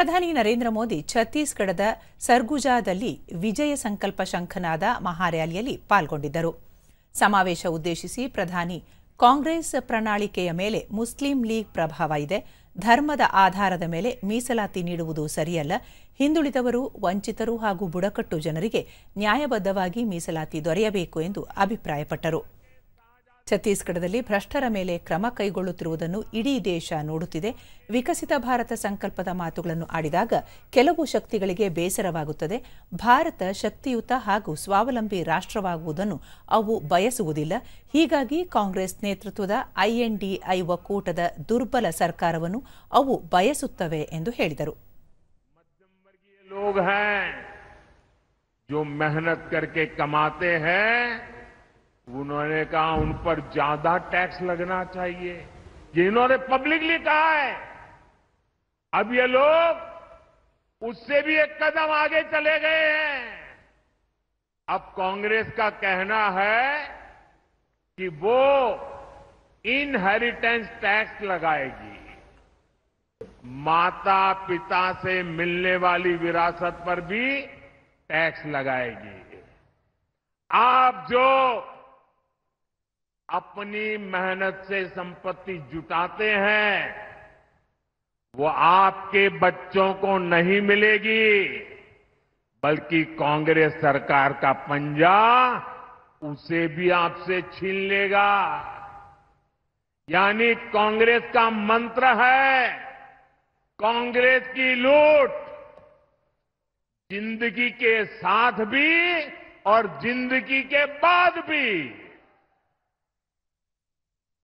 ಪ್ರಧಾನಿ ನರೇಂದ್ರ ಮೋದಿ ಛತ್ತೀಸ್ಗಢದ ಸರ್ಗುಜಾದಲ್ಲಿ ವಿಜಯ ಸಂಕಲ್ಪ ಶಂಖನಾದ ಮಹಾರ್ಯಾಲಿಯಲ್ಲಿ ಪಾಲ್ಗೊಂಡಿದ್ದರು. ಸಮಾವೇಶ ಉದ್ದೇಶಿಸಿ ಪ್ರಧಾನಿ, ಕಾಂಗ್ರೆಸ್ ಪ್ರಣಾಳಿಕೆಯ ಮೇಲೆ ಮುಸ್ಲಿಂ ಲೀಗ್ ಪ್ರಭಾವ ಇದೆ, ಧರ್ಮದ ಆಧಾರದ ಮೇಲೆ ಮೀಸಲಾತಿ ನೀಡುವುದು ಸರಿಯಲ್ಲ, ಹಿಂದುಳಿದವರು, ವಂಚಿತರು ಹಾಗೂ ಬುಡಕಟ್ಟು ಜನರಿಗೆ ನ್ಯಾಯಬದ್ಧವಾಗಿ ಮೀಸಲಾತಿ ದೊರೆಯಬೇಕು ಎಂದು ಅಭಿಪ್ರಾಯಪಟ್ಟರು. ಛತ್ತೀಸ್ಗಢದಲ್ಲಿ ಭ್ರಷ್ಟರ ಮೇಲೆ ಕ್ರಮ ಕೈಗೊಳ್ಳುತ್ತಿರುವುದನ್ನು ಇಡೀ ದೇಶ ನೋಡುತ್ತಿದೆ ವಿಕಸಿತ ಭಾರತ ಸಂಕಲ್ಪದ ಮಾತುಗಳನ್ನು ಆಡಿದಾಗ ಕೆಲವು ಶಕ್ತಿಗಳಿಗೆ ಬೇಸರವಾಗುತ್ತದೆ ಭಾರತ ಶಕ್ತಿಯುತ ಹಾಗೂ ಸ್ವಾವಲಂಬಿ ರಾಷ್ಟ್ರವಾಗುವುದನ್ನು ಅವು ಬಯಸುವುದಿಲ್ಲ ಹೀಗಾಗಿ ಕಾಂಗ್ರೆಸ್ ನೇತೃತ್ವದ ಐಎನ್ಡಿಐ ಒಕ್ಕೂಟದ ದುರ್ಬಲ ಸರ್ಕಾರವನ್ನು ಅವು ಬಯಸುತ್ತವೆ ಎಂದು ಹೇಳಿದರು लोग हैं जो मेहनत करके कमाते हैं उन्होंने कहा, उन पर ज़्यादा टैक्स लगना चाहिए। ये इन्होंने पब्लिकली कहा है। अब ये लोग उससे भी एक कदम आगे चले गए हैं। अब कांग्रेस का कहना है कि वो इनहेरिटेंस टैक्स लगाएगी। माता पिता से मिलने वाली विरासत पर भी टैक्स लगाएगी। आप जो अपनी मेहनत से संपत्ति जुटाते हैं, वो आपके बच्चों को नहीं मिलेगी, बल्कि कांग्रेस सरकार का पंजा उसे भी आपसे छीन लेगा। यानी कांग्रेस का मंत्र है, कांग्रेस की लूट, ज़िंदगी के साथ भी और ज़िंदगी के बाद भी।